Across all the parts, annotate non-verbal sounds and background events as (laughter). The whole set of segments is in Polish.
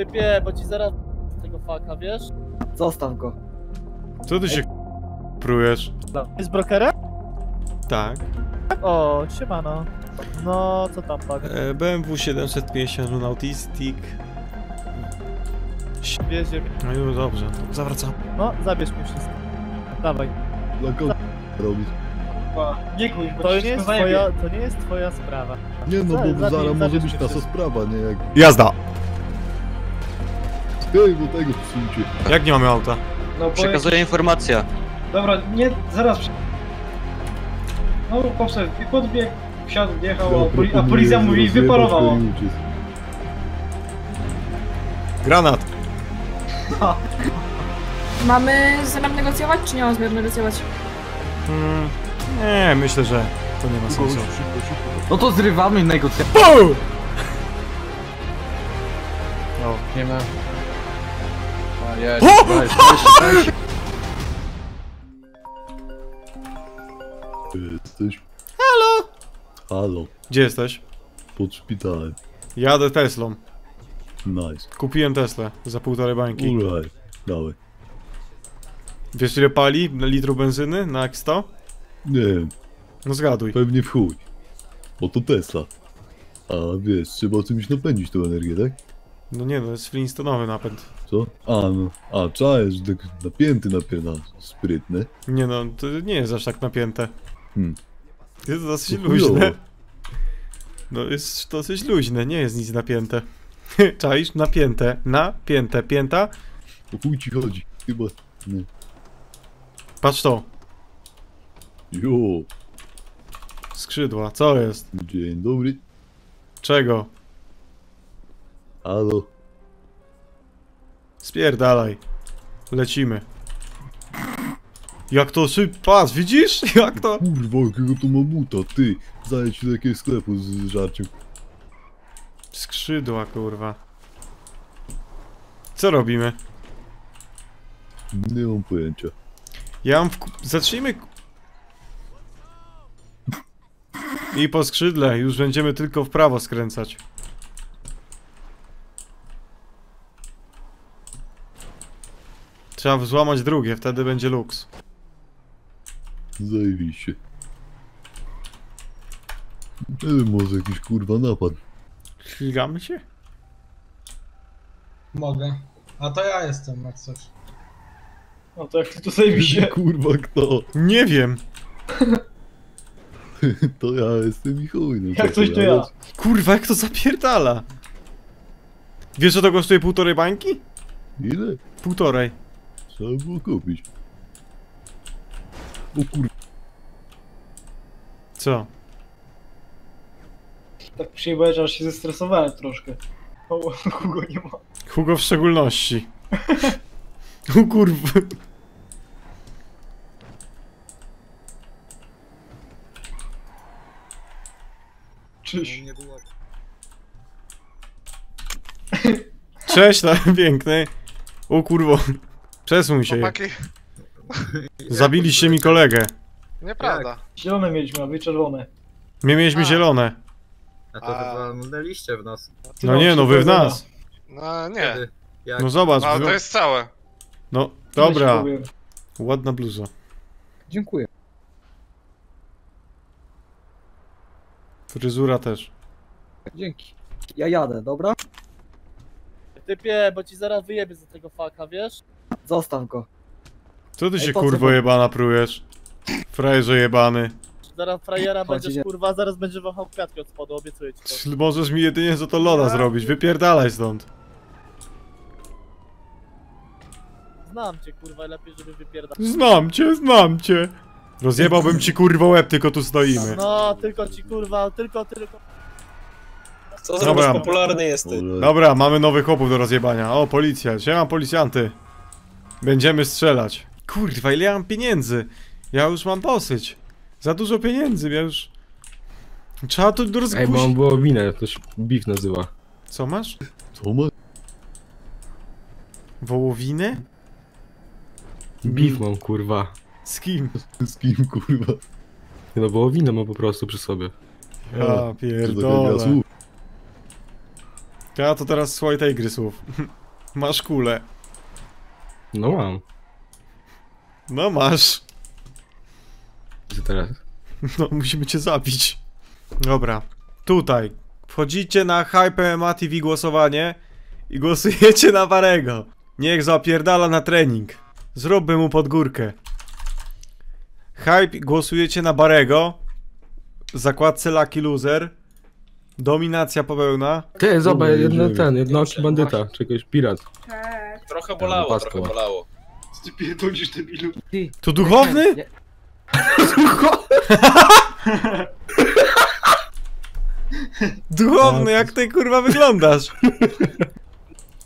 Typie, bo ci zaraz tego faka, wiesz? Zostaw go. Co ty się prujesz? Jest brokerem? Tak. O, siemano. No, co tam pan? BMW 750 Nautistic. Wiezie mnie. No już dobrze, to zawracam. No, zabierz mi wszystko. Dawaj. Dla kogo robisz? Nie kuj, to nie jest twoja, to nie jest twoja sprawa. Nie no, bo zaraz może być nasza sprawa, nie? Jak Jazda! Do tego psujcie. Jak nie mamy auta? No Przekazuję informację. Dobra, nie, zaraz. No powszedł, i podbiegł, wsiadł, wjechał, a, poli, a policja mówi ucisk. Granat! (laughs) Mamy zamiar negocjować, czy nie mamy zamiar negocjować? Hmm, nie, myślę, że to nie ma sensu. No to zrywamy negocjacje. Bum! O. Nie ma. Jesteś? Halo? Halo, Gdzie jesteś? pod szpitalem. Jadę Teslą. Nice. Kupiłem Teslę za półtorej bańki. Alright, dawaj. Wiesz ile pali litru benzyny na X100? Nie wiem, No zgaduj. pewnie w chuj. Bo to Tesla. A wiesz, trzeba czymś napędzić tą energię, tak? No nie, no jest Flintstonowy napęd. Co? A no, a czajesz, tak napięty napierdala. Sprytne. Nie no, to nie jest aż tak napięte. Hmm. Jest dosyć chujowo. luźne. No jest dosyć luźne, nie jest nic napięte. (laughs) Czaisz? Napięte. Napięte. Pięta? O chuj ci chodzi. Chyba, nie. Patrz to. Jo, Skrzydła. Co jest? dzień dobry. Czego? Halo. Spierdalaj. Lecimy. Jak to szyb... Patrz, widzisz? (laughs) Jak to... Kurwa, jakiego to mamuta, ty. Zajedź się do jakiegoś sklepu z żarciem. Skrzydła, kurwa. Co robimy? Nie mam pojęcia. Ja mam w... Zacznijmy... I po skrzydle, już będziemy tylko w prawo skręcać. Trzeba złamać drugie, wtedy będzie luks. Zajebiście. Nie wiem, może jakiś kurwa napad. Ślizgamy się? Mogę. A to ja jestem, jak coś. No to jak ty tu zajebiście. (laughs) Kurwa, kto? Nie wiem. (laughs) To ja jestem i chuj. No Jak co coś to ja. Kurwa, jak to zapierdala? Wiesz, co to kosztuje półtorej bańki? Ile? Półtorej. Trzeba było kupić. O kurwa, Co? Tak przyjebałeś, aż się zestresowałem troszkę. O, kogo nie ma. Hugo w szczególności. (laughs) O kurwa. Czyś. Cześć, na (laughs) piękny. O kurwo. Przesuń się. Chłopaki, Zabiliście mi kolegę. nieprawda. Zielone mieliśmy, a wy czerwone. My mieliśmy A. zielone. A to A. chyba myliliście w nas. No nie, no wy w nas. No nie. Kiedy? Jak? No zobacz. Ale wy- to jest całe. No dobra. powiem. Ładna bluza. Dziękuję. Fryzura też. Dzięki. Ja jadę, dobra? Typie, bo ci zaraz wyjebie za tego faka, wiesz? Zostaw go. Co ty Ej, się po co kurwo wam- jebana prujesz? Frajerze jebany. Zaraz frajera Chodź, będziesz, idzie. kurwa, zaraz będzie wahał kwiatki od spodu, obiecuję ci to. Możesz mi jedynie za to loda zrobić. Wypierdalaj stąd. Znam cię, kurwa, lepiej, żeby wypierdać. Znam cię, znam cię. Rozjebałbym ci kurwo łeb, tylko tu stoimy. No, tylko ci, kurwa, tylko, tylko. Co za Dobra. popularny jesteś? Dobra, mamy nowych chłopów do rozjebania. O, policja. Siema, policjanty. Będziemy strzelać. Kurwa, ile ja mam pieniędzy? Ja już mam dosyć. Za dużo pieniędzy, ja już... Trzeba tu Ej, bo rozpuścić. mam wołowinę, to się beef nazywa. Co masz? Co ma? Wołowinę? Beef mam, kurwa. Z kim? Z kim kurwa? No wołowinę mam po prostu przy sobie. Ja pierdolę. Ja to teraz słuchaj tej gry słów. (laughs) Masz kulę. No mam. No masz. Co teraz? (laughs) No, musimy cię zabić. Dobra. Tutaj. Wchodzicie na HyperMA TV głosowanie i głosujecie na Barego. Niech zapierdala na trening. Zróbmy mu pod górkę. Hype głosujecie na Barego. W zakładce Lucky Loser. Dominacja popełna. Ty, zobacz, żywy. ten, jednooki bandyta, jakiś pirat. Cześć. Trochę bolało, trochę bolało. Co ty pierdolisz, debilu? Tu duchowny? Ja- (laughs) Duchowny, jak ty kurwa wyglądasz? (laughs)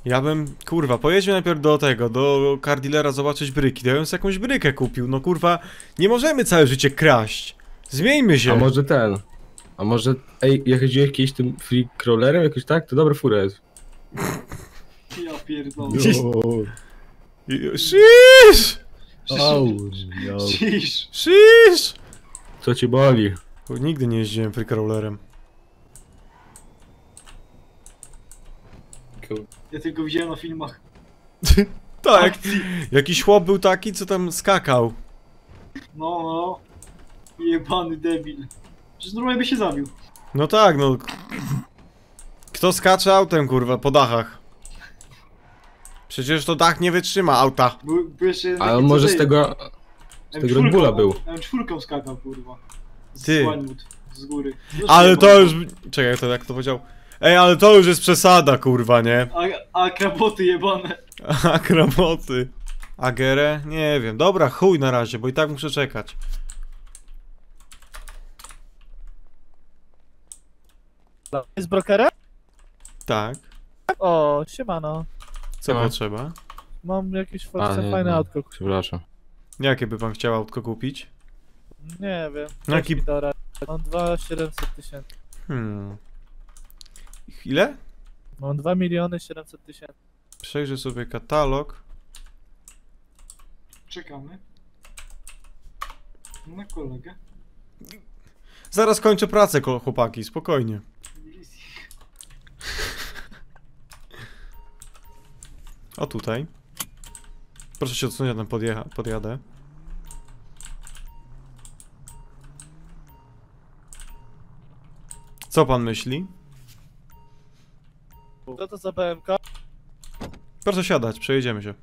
Ja bym, kurwa, pojedźmy najpierw do tego, do car dealera zobaczyć bryki. Ja bym sobie jakąś brykę kupił, no kurwa, nie możemy całe życie kraść. Zmieńmy się. A może ten? A może, ej, jak jeździłeś kiedyś tym free crawlerem jakoś tak? To dobre fura jest. Ja pierdolę. I- Szysz! Cisz. Szysz! Co ci boli? Bo Nigdy nie jeździłem free crawlerem. Ja tylko widziałem na filmach. (laughs) Tak, Akcji. jakiś chłop był taki, co tam skakał. No, no. Jebany debil. Przecież normalnie by się zabił. No tak, no. Kto skacze autem, kurwa, po dachach? Przecież to dach nie wytrzyma auta. Był, był jeszcze jeden A taki, on może z tego, z tego M4 Red Bulla był. M4 skakał, kurwa. Z Ty. Z góry. No, Ale to już... Czekaj, to jak to powiedział? Ej, ale to już jest przesada, kurwa, nie? A, a kraboty jebane. (laughs) A kramoty. A gerę? Nie wiem. Dobra, chuj na razie, bo i tak muszę czekać. Jest brokerem? Tak. O, siemano. Co Siema. potrzeba? Mam jakieś A, fajne, nie, fajne nie. autko. przepraszam. Jakie by pan chciał autko kupić? Nie wiem. No jaki-. Mam 2,700 tysięcy. Hmm. Ile? Mam 2 miliony 700 tysięcy. Przejrzę sobie katalog. Czekamy. Na kolegę. Zaraz kończę pracę, chłopaki, spokojnie. O tutaj. Proszę się odsunąć, ja tam podjecha- podjadę. Co pan myśli? Co to za BMK? Proszę siadać, przejedziemy się.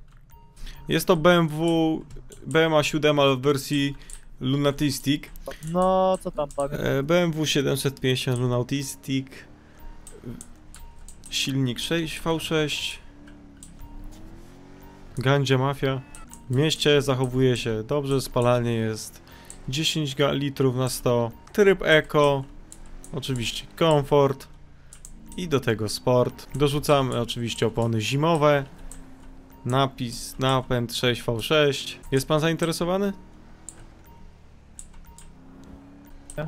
Jest to BMW BMA 7 ale w wersji Lunatistic. No, co tam panie? E, BMW 750 Lunatistic. Silnik 6V6. Gandzie Mafia. W mieście zachowuje się dobrze, spalanie jest 10 ga- litrów na 100. Tryb Eco. Oczywiście komfort. I do tego sport. Dorzucamy oczywiście opony zimowe. Napis, napęd 6V6. Jest pan zainteresowany?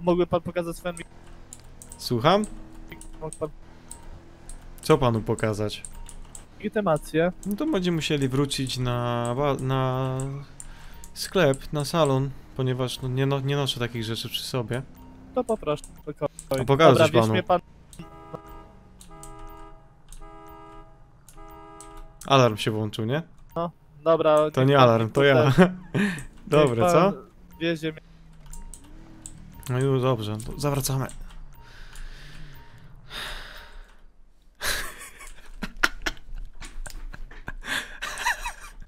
Mógłby pan pokazać swoją Słucham? Co panu pokazać? Legitymację? No to będziemy musieli wrócić na, na sklep, na salon, ponieważ no, nie, no, nie noszę takich rzeczy przy sobie. To poproszę. spokojnie. A pokażesz Dobra, panu. pan. Alarm się włączył, nie? Dobra. To nie alarm, to ja. (laughs) Dobre, co? Wiezie mnie. No już dobrze, to zawracamy.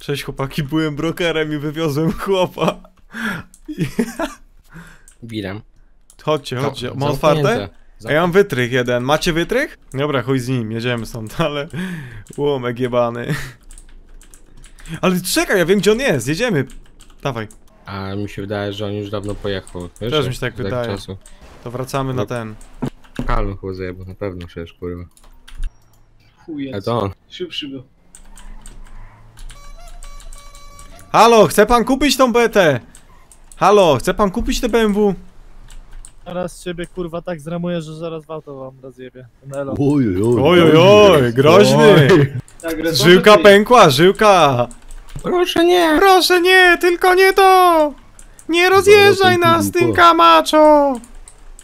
Cześć chłopaki, byłem brokerem i wywiozłem chłopa. Wiram. Chodźcie, chodźcie. Ma Zamknięte. otwarte? A ja mam wytrych jeden. Macie wytrych? Dobra, chuj z nim, jedziemy stąd, (laughs) ale... Łomek jebany. Ale czekaj, ja wiem gdzie on jest, jedziemy. Dawaj, A mi się wydaje, że on już dawno pojechał. Wiesz, Też mi się tak wydaje. Czasu. to wracamy na ten. Kalum chyba zajebał, na pewno przecież, kurwa. A Chujec. to on. Szybszy był. Halo, chce pan kupić tą BT? Halo, chce pan kupić te BMW? Zaraz ciebie kurwa tak zramuję, że zaraz w auto wam rozjebie. Oj, oj, oj. Groźny! Tak, Żyłka pękła, żyłka! Proszę nie! Proszę nie, tylko nie to! Nie rozjeżdżaj nas tym Camacho!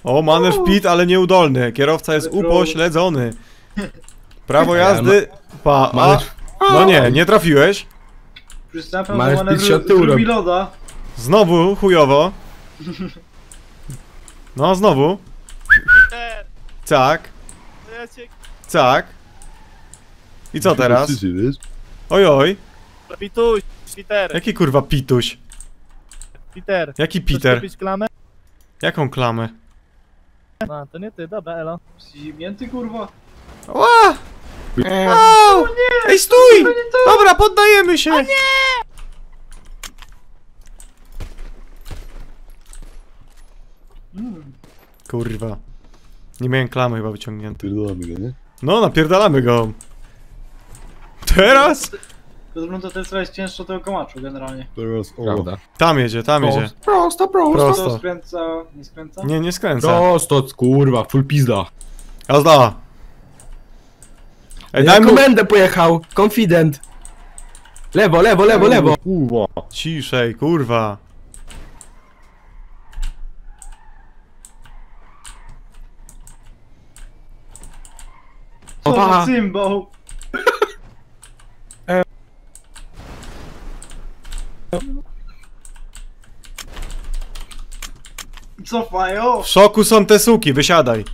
O, manewr pit, ale nieudolny. Kierowca jest upośledzony. Prawo jazdy. Pa. A. No nie, nie trafiłeś. Przystępem do manewru pić się od tyłu drugi robi. loda. Znowu chujowo. No, znowu. Peter, Tak, ja cię tak. I co teraz? Wiesz? Oj, oj. pituś, Peter, Jaki kurwa pituś? Peter. Jaki Peter? klamę? Jaką klamę? No, to nie ty, dobra, elo. Zimnięty kurwa. Ła! Au! Ej, stój! Dobra, poddajemy się! Kurwa. Nie miałem klamy chyba wyciągniętej. Pierdolamy go, nie? No, napierdalamy go. Teraz? To to jest cięższa od tego komaczu generalnie. Teraz o. Prawda. Tam jedzie, tam jedzie. Prosto, prosto. Prosto. To skręca, nie skręca? Nie, nie skręca. Prosto, kurwa, full pizda. Jazda! Ej, Ja daj mu... komendę pojechał, confident. Lewo, lewo, lewo, lewo. Kurwa. Ciszej, kurwa. Co za Opa. cymbał? (laughs) Cofają! W szoku są te suki, wysiadaj.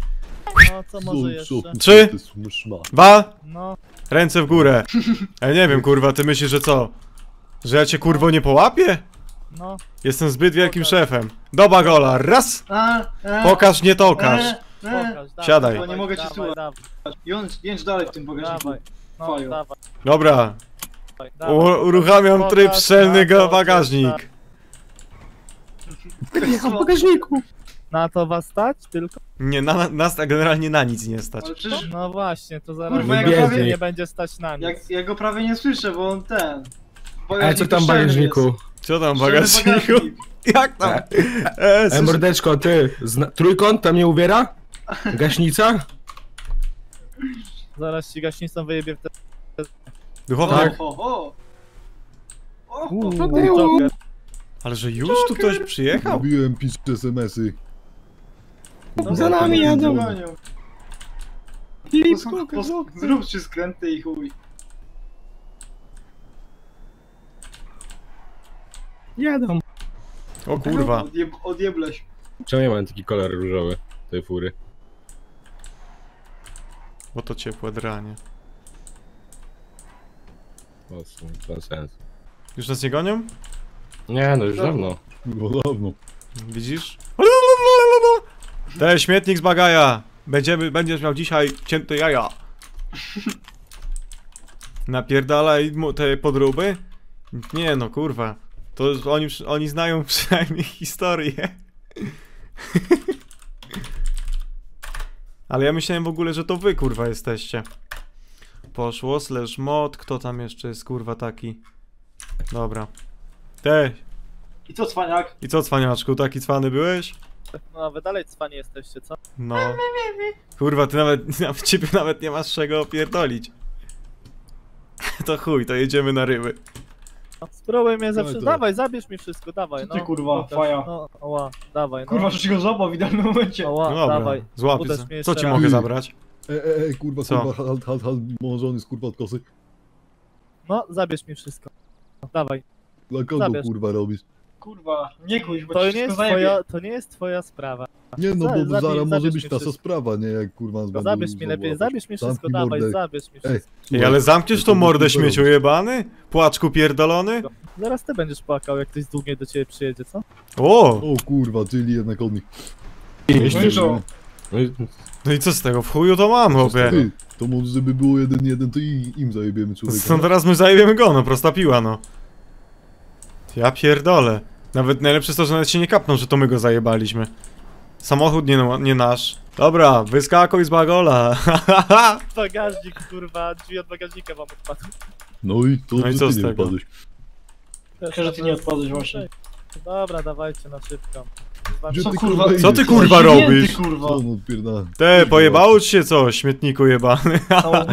No, co może jeszcze? Trzy. Dwa, No, ręce w górę. (laughs) Ej, nie wiem, kurwa, ty myślisz, że co? Że ja cię kurwo nie połapię? no. Jestem zbyt wielkim szefem. Doba gola, raz! A, a, Pokaż, nie tokaż. e, e. Pokaż, dawaj, Siadaj. dawaj, Bo nie mogę cię słuchać. Jęcz, jęcz dalej w tym bagażniku. dawaj, no, Fajo. dawaj, Dobra, dawaj. u- uruchamiam Pokaż tryb na strzelny to, bagażnik. Jechał w bagażniku. Na to was stać tylko? Nie, na, nas tak generalnie na nic nie stać. Ale przecież No właśnie, to zaraz Kurwa, nie, jak będzie, prawie- nie będzie stać na nic. jak, ja go prawie nie słyszę, bo on ten... Ale co tam bagażniku? Co tam bagażniku? bagażnik. (laughs) Jak tam? E, Ej, słysz- mordeczko, ty, zna- trójkąt tam nie uwiera? Gaśnica? Zaraz ci gaśnicą wyjebie w te... Duchowny? Ho, ho, ho. O, ho, ho. Ale że już tu ktoś przyjechał? Robiłem pisze SMS-y. Za nami jadą. Pos- pos- Zrób trzy skręty i chuj. Jadą. O kurwa. Odjeb, odjebleś. Czemu ja mam taki kolor różowy tej fury? Bo to ciepłe dranie. O, to ma sens. Już nas nie gonią? Nie, no już dawno. Kurwa, dawno. Widzisz? Te śmietnik z bagaja. Będziemy, będziesz miał dzisiaj cięte jaja. Napierdalaj te podróby? Nie no, kurwa. To oni, oni znają (laughs) przynajmniej historię. Ale ja myślałem w ogóle, że to wy kurwa jesteście. Poszło, slash mod, kto tam jeszcze jest kurwa taki? Dobra. Te, I co cwaniak? i co cwaniaczku, taki cwany byłeś? No wy dalej cwani jesteście, co? No. Kurwa, ty nawet, (laughs) nawet ciebie nawet nie masz czego opierdolić. To chuj, to jedziemy na ryby. No, spróbuj mnie zawsze... Dawaj, zabierz mi wszystko, dawaj, Co no. ty, kurwa, Pokaż. faja? No, oła, dawaj, no. Kurwa, że go złapał w idealnym momencie. Oła, No dobra, dawaj. złapię. Co- ci raz. mogę zabrać? E, e, e, kurwa, Co? kurwa, halt, halt, halt, mążony jest kurwa od kosy. No, zabierz mi wszystko. Dawaj. Dla kogo Zabierz. kurwa robisz? Kurwa, nie kuś, bo To nie, jest zajebie. twoja, to nie jest twoja sprawa. Nie no, bo zabierz- zaraz może być nasza sprawa, nie? Jak kurwa będą Zabierz mi lepiej, zabierz mi wszystko, dawaj, zabierz mi wszystko. Ej, ale zamkniesz tą mordę śmieciu jebany? Płaczku pierdolony? Zaraz ty będziesz płakał, jak ktoś z długiej do ciebie przyjedzie, co? O! O kurwa, czyli jednak on mi. No i co? No i- No i co z tego? W chuju to mam, chłopie. To może żeby było jeden jeden, to i im zajebiemy człowieka. No teraz my zajebiemy go, no prosta piła, no. Ja pierdolę. Nawet najlepsze jest to, że nawet się nie kapną, że to my go zajebaliśmy. Samochód nie, nie nasz. Dobra, wyskakuj z bagola. (laughs) Bagażnik, kurwa, drzwi od bagażnika wam odpadły. No i to, No i co ty z nie tego? wypadłeś. Myślę, że ty nie odpadłeś właśnie. Dobra, dawajcie na szybko. Gdzie Co ty kurwa- kurwa Co ty idziesz? kurwa robisz? kurwa. Co? Te, pojebało ci się co, śmietniku jebany? Co, kurwa?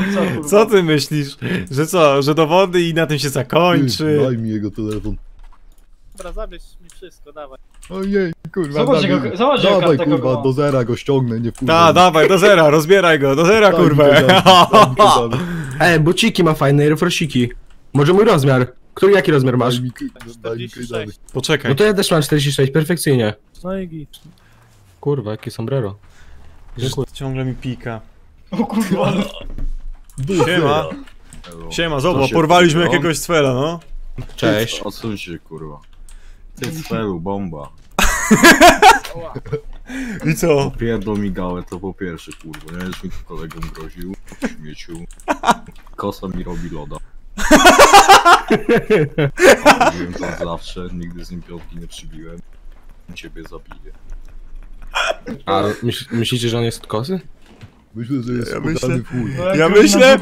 (laughs) Co ty myślisz? Że co, że do wody i na tym się Ty, zakończy? Daj mi jego telefon. Dobra, zabierz mi wszystko, dawaj. Ojej, kurwa. Zobacz, dawaj, jego- zobacz, Dawaj, kurwa, do zera go ściągnę, nie wkurwa. Da, dawaj, do zera, rozbieraj go, do zera, kurwa. pedale. (laughs) E, buciki ma fajne, refrosiki. Może mój rozmiar. Który, jaki rozmiar masz? Daj mi, daj mi pedale. 46. Poczekaj. No to ja też mam 46, perfekcyjnie. No i git. Kurwa, jakie sombrero. Dziękuję. Ciągle mi pika. O kurwa, Siema. Siema, zobacz, porwaliśmy jakiegoś cwela, no. Cześć. Odsuń się, kurwa. Ty cfelu, bomba. (laughs) I co? Pierdol mi gałę, to po pierwsze, kurwa. Nie będziesz mi tu kolegom groził, śmieciu. Kosa mi robi loda. Mówiłem to zawsze, nigdy z nim piątki nie przybiłem. Ciebie zabiję. A myśl, myślicie, że on jest od kosy? Myślę, że jest Ja myślę- chuj. No, Ja myślę-.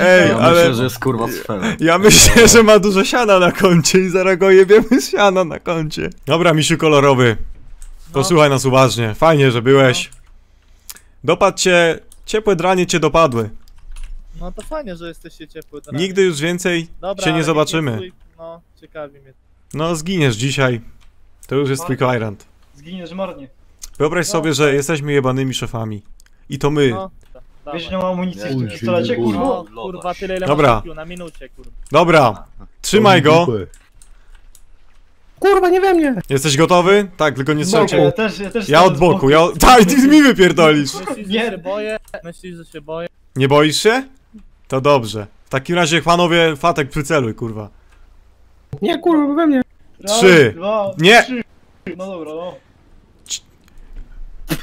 Ej, Ja ale- myślę, że jest kurwa cfelem. Ja myślę, że ma dużo siana na koncie i zaraz go jebiemy z siana na koncie. Dobra, misiu kolorowy. Posłuchaj nas uważnie. Fajnie, że byłeś. Dopadł cię, ciepłe dranie cię dopadły. No to fajnie, że jesteście ciepły. teraz. Nigdy już więcej Dobra, się nie zobaczymy. No, ciekawi mnie. No, zginiesz dzisiaj. To już jest twój klient. Zginiesz marnie. Wyobraź No. sobie, że jesteśmy jebanymi szefami. I to my. No, da, Wiesz, dawaj. ile ma amunicji w tym pistolecie, kurwa? No, kurwa, tyle ile Dobra. masz na minucie, kurwa. Dobra, trzymaj go. Kurwa, nie we mnie! Jesteś gotowy? Tak, tylko nie strzelcie. Ja też, ja też Ja od boku, ja... (laughs) Tak, ty mi wypierdolisz. Myślisz, Nie. że się boję? Myślisz, że się boję? Nie boisz się? To dobrze. W takim razie, panowie, fatek przyceluj, kurwa. Nie, kurwa, we mnie. Trzy. Dwa, Nie. Trzy. No dobra, no.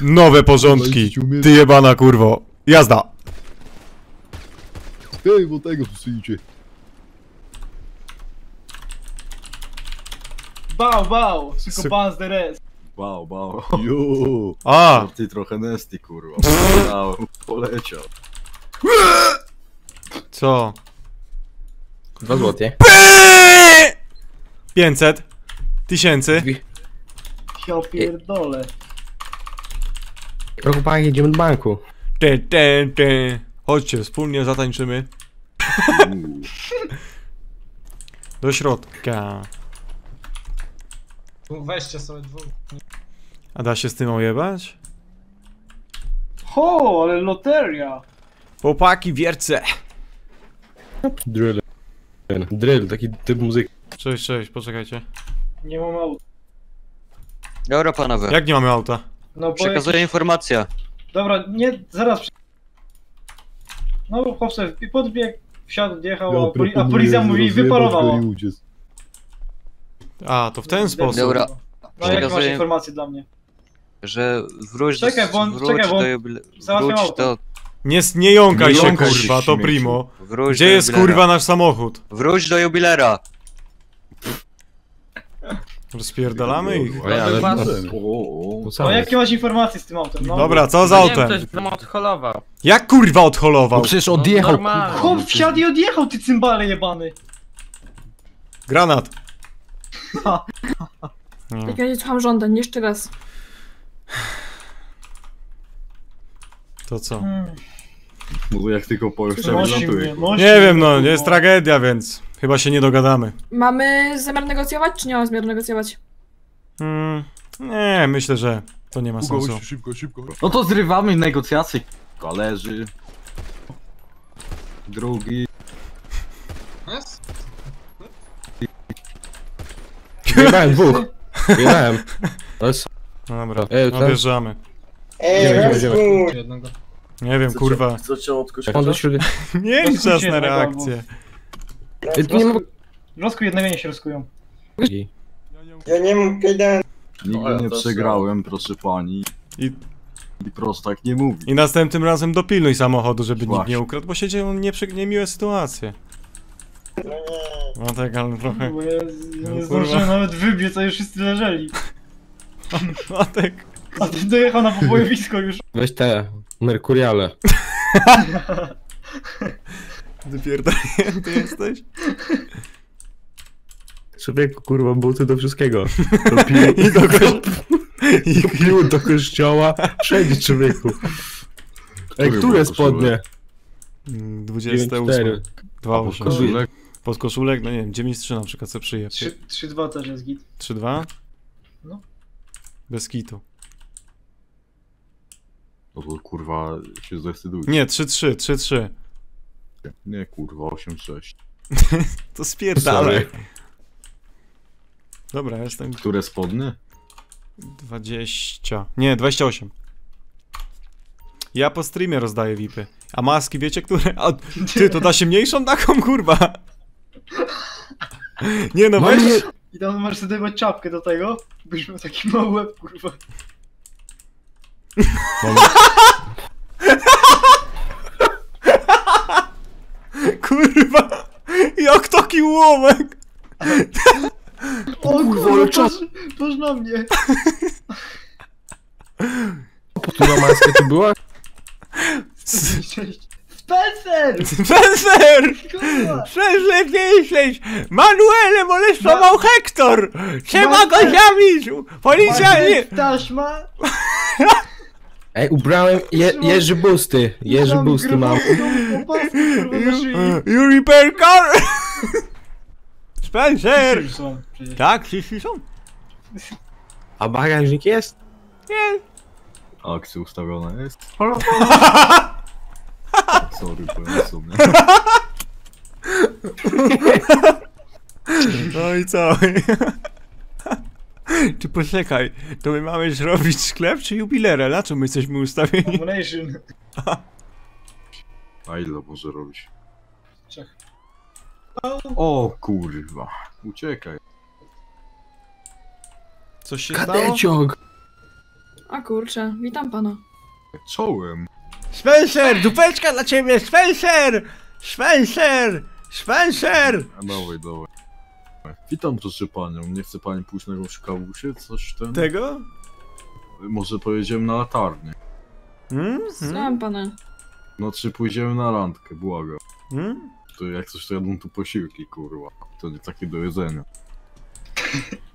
Nowe porządki. Ty jebana kurwo. Jazda. Ej, bo tego przyjdzie. Bał, bał! Su- Suko z the rest. Wow, wow. Jo. A, Ty trochę nesty, kurwa. Poleciał. Poleciał. co? Dwa złotie. 500. Tysięcy. Ja pierdolę. Trochę pan, jedziemy do banku. Ty, ty, ty. Chodźcie, wspólnie zatańczymy. (laughs) Do środka. Weźcie sobie dwóch. A da się z tym ojebać? Ho, ale loteria! Chłopaki, wierce. Drill. Drill, taki typ muzyki. Cześć, cześć, poczekajcie. Nie mam auta. Dobra panowie, Jak nie mamy auta? No bo przekazuję jakiś... informację. Dobra, nie, zaraz... No chłopcze, i podbiegł, wsiadł, odjechał, a, poli... a policja mówi wyparowała. A, to w ten sposób. Dobra. No jakie masz informacje dla mnie? Że wróć Czekaj, do... bo on- wróć czekaj, bo on do do... Nie, nie jąkaj Nie się, kurwa, to primo. Wróć Gdzie jest, kurwa, nasz samochód? Wróć do jubilera! Rozpierdalamy ich. Ale... O, No, No co jakie masz informacje z tym autem? No. Dobra, co z autem? odholował. Jak kurwa odholował? Przecież odjechał. Chłop wsiadł i odjechał, ty cymbale jebany! Granat. Jak (laughs) ja nie słucham żądań, jeszcze raz. To co? Hmm. No jak tylko wylatuję. nosi Nie wiem, no, jest tragedia, więc chyba się nie dogadamy. Mamy zamiar negocjować, czy nie mamy zamiaru negocjować? Hmm, nie, myślę, że to nie ma sensu. szybko, szybko. No to zrywamy negocjacje. Leży. Drugi. Jebałem dwóch. Jebałem. Ale co? Dobra, Ej, tam- odjeżdżamy. Idziemy, idziemy, idziemy. Nie wiem, kurwa. Do śródy. (laughs) Nie jest czas na reakcję. Ej, tu nie Rosku jednego nie się rozkują. Ja nie mam kajdan. Nigdy nie przegrałem, proszę pani. I, I prostak nie mówi. I następnym razem dopilnuj samochodu, żeby nikt Właśnie. nie ukradł, bo się dzieją nieprzy... niemiłe sytuacje. No tak, ale trochę... Bo ja No, nie zdążyłem nawet wybiec, a już wszyscy leżeli. (laughs) No tak... A ty dojechał na pobojowisko już. Weź te... Merkuriale. (laughs) Wypierdolnięty jesteś? Człowieku, kurwa, buty do wszystkiego. (laughs) I do koś... (laughs) I pił do kościoła. Wszędzie, człowieku. Ej, Który które spodnie? Mm, 28. 9-4. 28. Koszulek. Podkoszulek, no nie wiem, 9-3 na przykład sobie przyje. 3-2 też jest git. 3-2? No. Bez kitu. No to kurwa się zdecyduj. Nie, 3-3, 3-3. Nie kurwa, 8-6. (laughs) To spierdalaj. Sorry. Dobra, jestem Które spodnie? 20. Nie, 28. Ja po streamie rozdaję VIPy. A maski wiecie, które? A, ty, to da się mniejszą taką, kurwa. (laughs) Nie no, weź... nie... I tam masz sobie czapkę do tego, byś miał taki mały łeb, kurwa. (laughs) (laughs) Kurwa! Jak taki łowek! O kurwa, patrz, patrz na mnie. (laughs) Która maska to była? Spencer! Spencer! Kurwa! 610! Manuele molestował Ma- Hektor! Trzeba go zabić! Policja nie... Taśma! (laughs) Ej, ubrałem je, Jerzy Busty. Jerzy Tam Busty mam. grubą opaskę, (laughs) kurwa, na szyi. You repair car! (laughs) Spencer! Już są przecież. Tak, wszyscy są? A bagażnik jest? Nie. Akcja ustawiona jest. (laughs) Sorry, powiem sobie. No i co? Ty poczekaj, to my mamy zrobić sklep czy jubilerę? Na czym my jesteśmy ustawieni? Combination. A ile może robić? Czech. O kurwa. Uciekaj. Coś się stało? Kadeciok! A kurczę, witam pana. Czołem. Spencer, dupeczka dla ciebie, Spencer! Spencer! Spencer! A dawaj, dawaj. Witam proszę panią. Nie chce pani pójść na jakąś kawusię? Coś ten? Tego? Może pojedziemy na latarnię. Hmm? Znam pana. No czy pójdziemy na randkę, błagam. Hmm? To jak coś to jadą tu posiłki, kurwa. To nie takie do jedzenia. (laughs)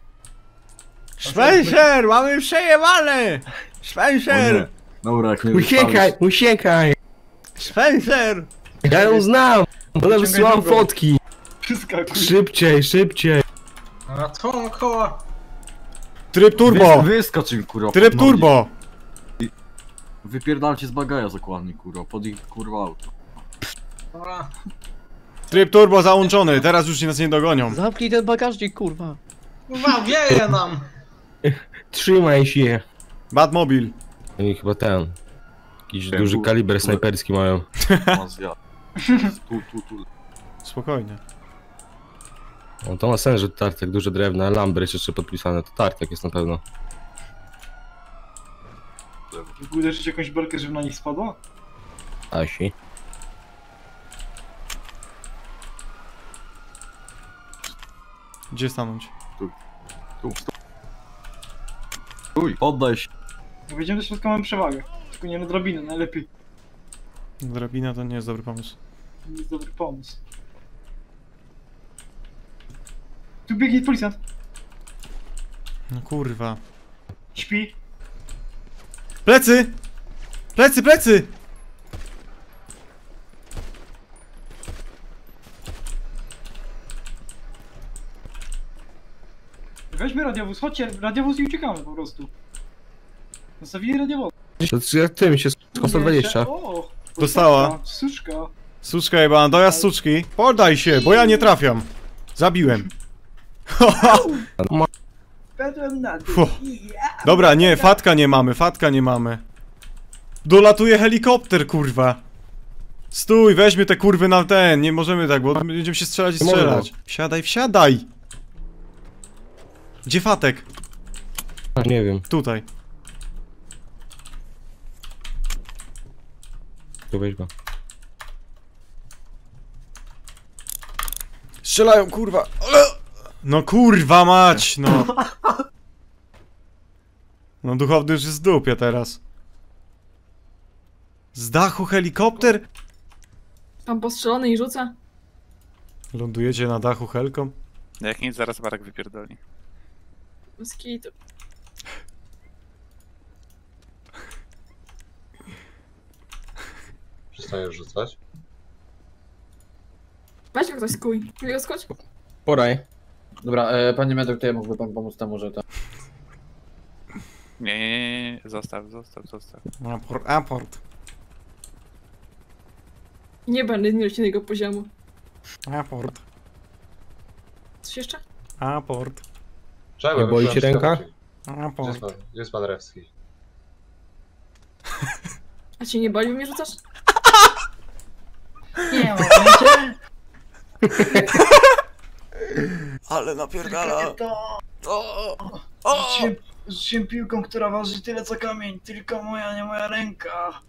Spencer, mamy przejebane! Spencer! Dobra, jak nie Uciekaj, uciekaj! Spencer! Ja ją znam! Ona wysyłam drugą. fotki! Przeskakuj. Szybciej, szybciej! Koła. Tryb turbo! Wy, wyskacz im, kurwa. Tryb pod nogi. turbo! Wypierdalcie z bagaja zakładni, kurwa. Pod ich, kurwa, auto. Dobra. Tryb turbo załączony, teraz już nas nie dogonią. Zamknij ten bagażnik, kurwa. Kurwa, wieje nam. Trzymaj się! Batmobil. Oni chyba ten. Jakiś Ten duży kaliber snajperski mają. (laughs) Tu, tu, tu. Spokojnie. No to ma sens, że tartek, duże drewna, lambry jeszcze podpisane, to tartek jest na pewno. Uderzyć jakąś belkę, żeby na nich spadła? Asi. Gdzie stanąć? Tu, stop. Uj, oddaj się. Jak wejdziemy do środka mamy przewagę. Tylko nie na drabinę, najlepiej. Drabina to nie jest dobry pomysł. To nie jest dobry pomysł. Tu biegnie policjant. No kurwa. Śpi. Plecy! Plecy, plecy! Weźmy radiowóz, chodźcie, radiowóz i uciekamy po prostu. Zostawili radiowóz. Jak tym się z 120? O! Dostała. Suszka. Suczka jebana, dojazd suczki. Podaj się, bo ja nie trafiam. Zabiłem. Padłem na dół. Dobra, nie, fatka nie mamy, fatka nie mamy. Dolatuje helikopter, kurwa. Stój, weźmy te kurwy na ten, nie możemy tak, bo będziemy się strzelać i strzelać. Wsiadaj, wsiadaj! Gdzie fatek? Nie wiem, Tutaj. tu weź go. Strzelają, kurwa. No kurwa mać, no. No duchowny już jest w dupie teraz. Z dachu helikopter? Pan postrzelony i rzuca? Lądujecie na dachu helką? Jak nic, zaraz Marek wypierdoli. Kitu. Przestajesz rzucać? Weź go ktoś skuj. Skuć? Poraj. Dobra, e, panie Medok, to ja mógłby pan pomóc temu, że to... Nie, nie, nie, nie, zostaw, zostaw, zostaw. Aport, aport. Nie będę zmierzyć jego poziomu. Aport. Coś jeszcze? Aport. Czego? Nie boli ci ręka? Aport. pan, gdzie jest pan Rewski? A cię nie boli, bo mnie rzucasz? Nie mam. (laughs) Ale napierdala. To... Rzuciłem, rzuciłem piłką, która waży tyle co kamień, tylko moja, nie moja ręka.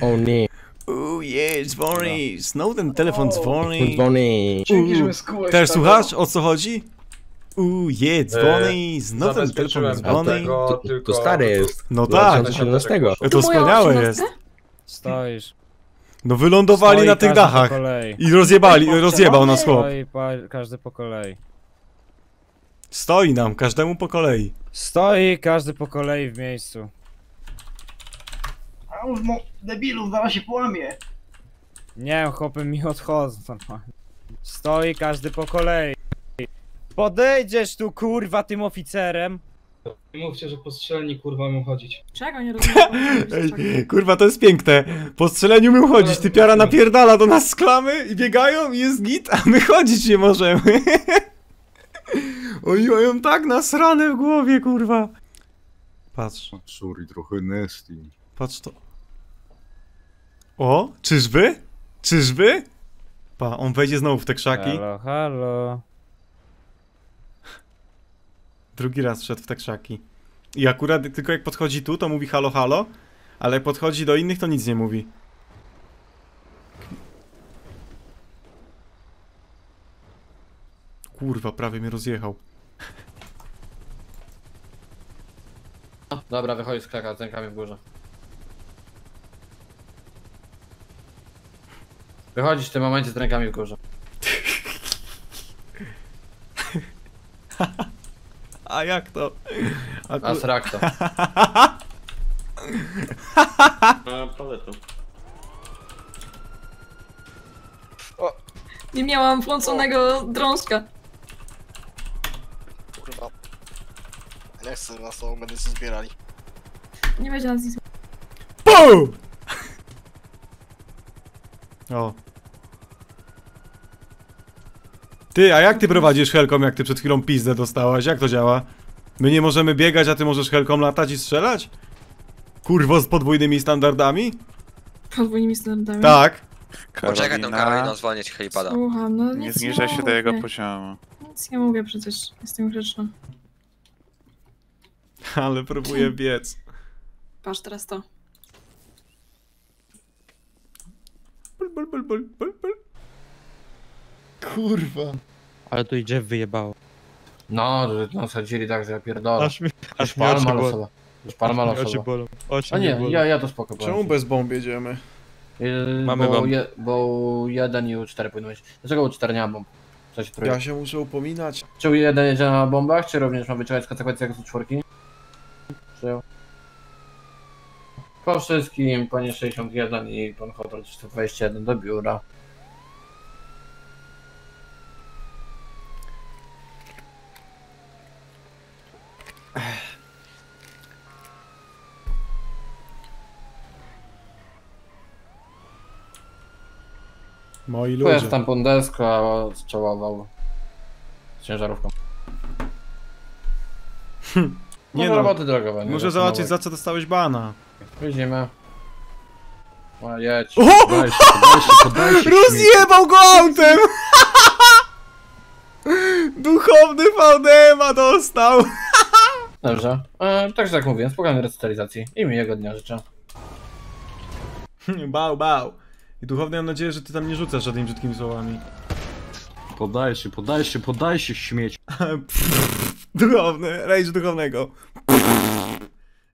O nie. Uuu, jest, dzwoni. Snowden telefon dzwoni. Dzwoni. Dzięki, że mnie skułeś. Też słuchasz, o co chodzi? Uuu, je, dzwoni. Snowden telefon zabezpieczyłem dzwoni. To, to stary jest. No tak, 2017. to wspaniałe jest. Stoisz. No wylądowali Stoi na tych każdy dachach. Po kolei. I rozjebali, rozjebał nas chłop. Stoi pa, każdy po kolei. Stoi nam, każdemu po kolei. Stoi każdy po kolei w miejscu. A już mo... debilu, zaraz się połamie. Nie, chłopy mi odchodzą normalnie. Stoi każdy po kolei. Podejdziesz tu kurwa tym oficerem. Mówcie, że po strzelni kurwa mu chodzić. Czego nie rozumiem? Ej, kurwa, to jest piękne. Po strzeleniu my chodzić, ty piara napierdala do nas z klamy i biegają i jest git, a my chodzić nie możemy. (laughs) Oni mają tak nasrane w głowie, kurwa. Patrz, Sorry, trochę nasty. patrz to. O, czyżby? Czyżby? Pa, on wejdzie znowu w te krzaki. Halo, halo. Drugi raz wszedł w te krzaki. I akurat tylko jak podchodzi tu, to mówi halo, halo, ale jak podchodzi do innych, to nic nie mówi. Kurwa, prawie mnie rozjechał. Dobra, wychodzi z kraka z rękami w górze. Wychodzisz w tym momencie z rękami w górze. (laughs) A jak to? A Aku... srak to. Nie miałam włączonego drążka. Kurwa. Nie chcę na to, będę się zbierali. Nie będzie nas nic. BOOM! O. Ty, a jak ty prowadzisz helką, jak ty przed chwilą pizdę dostałaś? Jak to działa? My nie możemy biegać, a ty możesz helką latać i strzelać? Kurwo z podwójnymi standardami? Podwójnymi standardami. Tak. Poczekaj tą Karoliną zwolnić helipada. Słucham, no Nie nic zniżaj się do jego poziomu. Nic nie mówię przecież. Jestem grzeczna. (laughs) Ale próbuję biec. Patrz teraz to. Bul, bul, bul, bul, bul, bul. Kurwa. Ale tu idzie wyjebało. No, że nas chodzili tak, że ja pierdolę. Aż mi, Już palma losowa. Już palma losowa. bolą. Oczy A nie, ja, ja to spoko Czemu bez bomb jedziemy? Yy, Mamy bo, bomb. je, bo jeden i U4 powinno być. Dlaczego U4 nie ma bomb? Co się trójka? Ja się muszę upominać. Czy U1 jedzie na bombach, czy również ma wyczekać konsekwencje jak z czwórki? Przyjął. Po wszystkim, panie 61 i pan Hotel 421 do biura. Moi ludzie. tam Pondesko strzelował z ciężarówką. Nie Nie no, no, roboty drogowe. nie Muszę zobaczyć za co dostałeś bana. Widzimy. O, jedź. Podaj się, podaj się, podaj się. Rozjebał go autem! (laughs) Duchowny VDMA dostał! (laughs) Dobrze. E, także jak mówiłem, spokojnej resocjalizacji i miłego dnia życzę. Bał, bał. I duchowny mam nadzieję, że ty tam nie rzucasz żadnymi brzydkimi słowami. Podaj się, podaj się, podaj się, śmieć. (laughs) duchowny, rejcz duchownego.